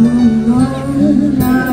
ngóng nào